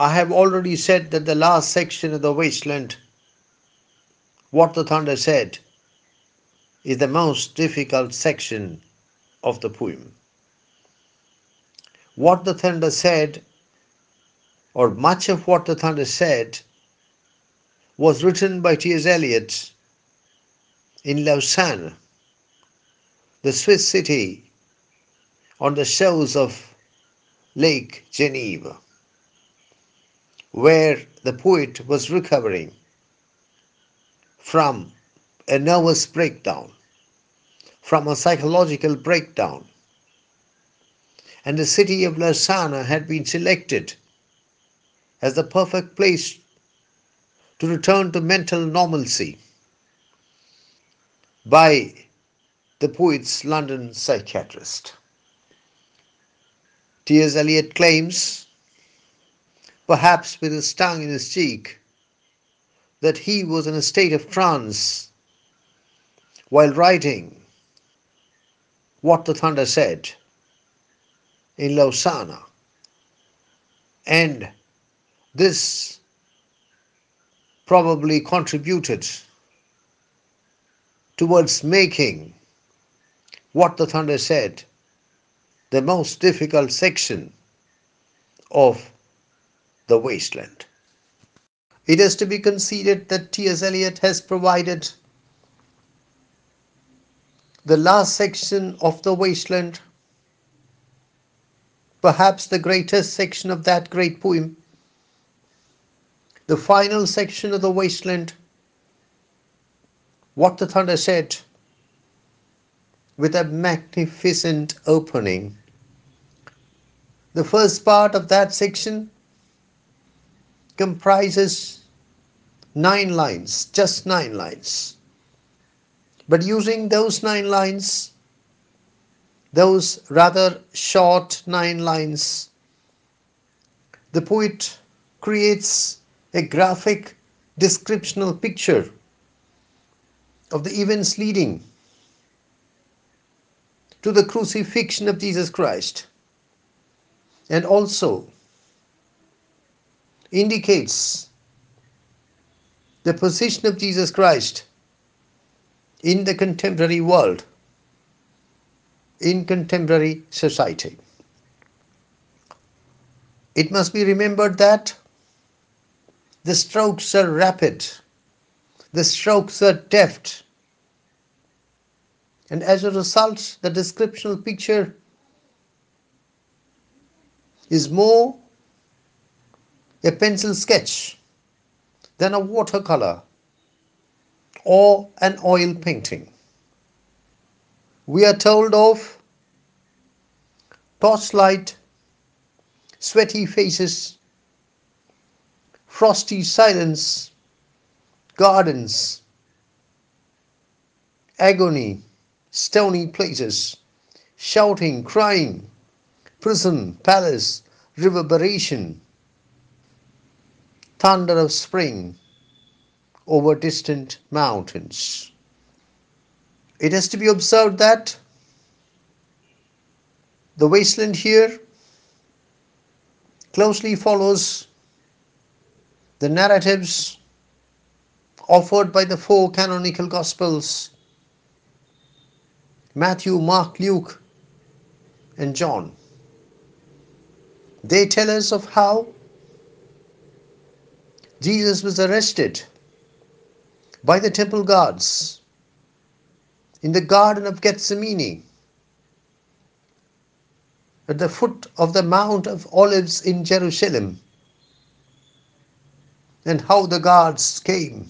I have already said that the last section of the Waste Land, what the thunder said, is the most difficult section of the poem. What the thunder said, or much of what the thunder said, was written by T.S. Eliot in Lausanne, the Swiss city on the shores of Lake Geneva, where the poet was recovering from a nervous breakdown, from a psychological breakdown. And the city of Lausanne had been selected as the perfect place to return to mental normalcy by the poet's London psychiatrist. T.S. Eliot claims, perhaps with his tongue in his cheek, that he was in a state of trance while writing what the thunder said in Lausanne. And this probably contributed towards making what the thunder said the most difficult section of the Waste Land. It is to be conceded that T.S. Eliot has provided the last section of the Waste Land, perhaps the greatest section of that great poem, the final section of the Waste Land, what the thunder said, with a magnificent opening. The first part of that section comprises nine lines, just nine lines. But using those nine lines, those rather short nine lines, the poet creates a graphic descriptional picture of the events leading to the crucifixion of Jesus Christ and also indicates the position of Jesus Christ in the contemporary world, in contemporary society. It must be remembered that the strokes are rapid, the strokes are deft, and as a result, the descriptional picture is more a pencil sketch then a watercolor or an oil painting. We are told of torchlight, sweaty faces, frosty silence, gardens, agony, stony places, shouting, crying, prison, palace, reverberation, thunder of spring over distant mountains. It has to be observed that the Waste Land here closely follows the narratives offered by the four canonical Gospels Matthew, Mark, Luke, and John. They tell us of how Jesus was arrested by the temple guards in the Garden of Gethsemane at the foot of the Mount of Olives in Jerusalem, and how the guards came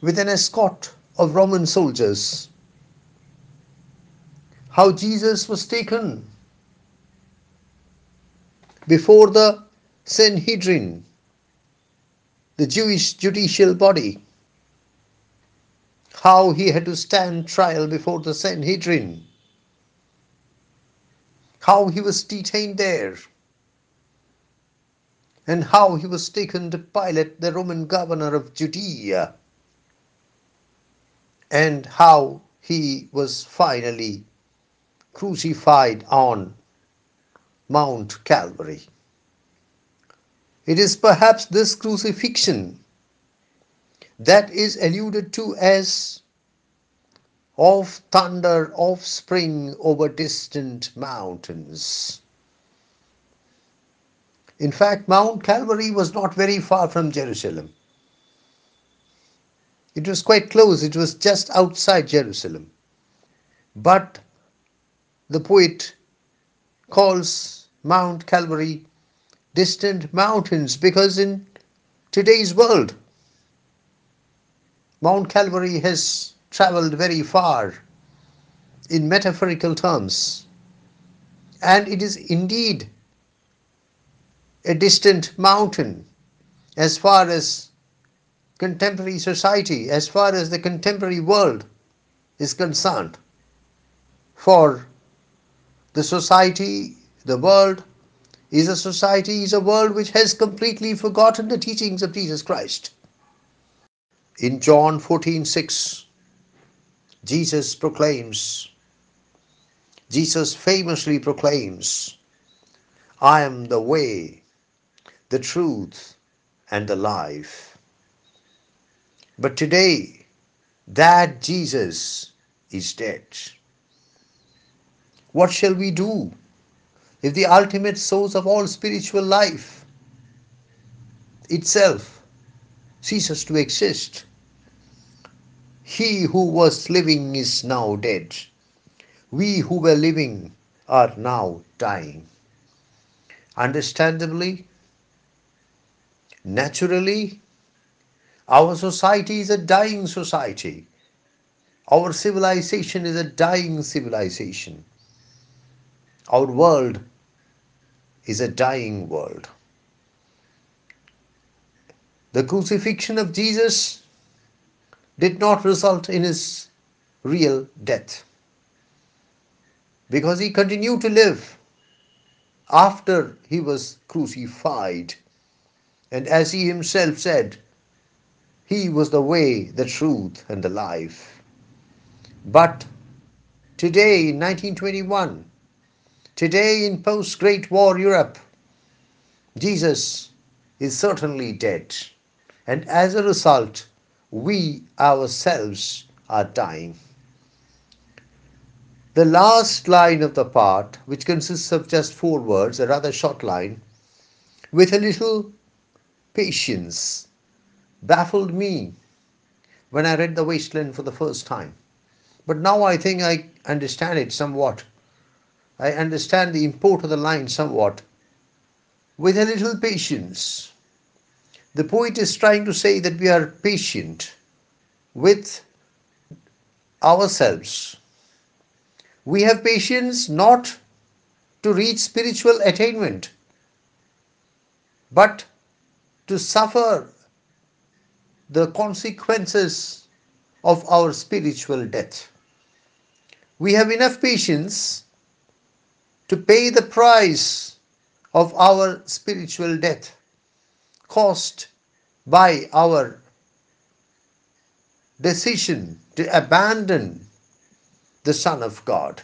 with an escort of Roman soldiers. How Jesus was taken before the Sanhedrin, the Jewish judicial body, how he had to stand trial before the Sanhedrin, how he was detained there, and how he was taken to Pilate, the Roman governor of Judea, and how he was finally crucified on Mount Calvary. It is perhaps this crucifixion that is alluded to as of thunder offspring over distant mountains. In fact, Mount Calvary was not very far from Jerusalem. It was quite close, it was just outside Jerusalem. But the poet calls Mount Calvary distant mountains because in today's world, Mount Calvary has traveled very far in metaphorical terms. And it is indeed a distant mountain as far as contemporary society, as far as the contemporary world is concerned. For the society, the world, is a society, is a world which has completely forgotten the teachings of Jesus Christ. In John 14 6, Jesus proclaims, Jesus famously proclaims, I am the way, the truth, and the life. But today, that Jesus is dead. What shall we do if the ultimate source of all spiritual life itself ceases to exist? He who was living is now dead. We who were living are now dying. Understandably, naturally, our society is a dying society. Our civilization is a dying civilization. Our world is a dying world. The crucifixion of Jesus did not result in his real death because he continued to live after he was crucified. And as he himself said, he was the way, the truth, and the life. But today, in 1921, Today, in post Great War Europe, Jesus is certainly dead. And as a result, we ourselves are dying. The last line of the part, which consists of just four words, a rather short line, with a little patience, baffled me when I read The Waste Land for the first time. But now I think I understand it somewhat. I understand the import of the line somewhat. With a little patience. The poet is trying to say that we are patient with ourselves. We have patience not to reach spiritual attainment, but to suffer the consequences of our spiritual death. We have enough patience to pay the price of our spiritual death caused by our decision to abandon the Son of God.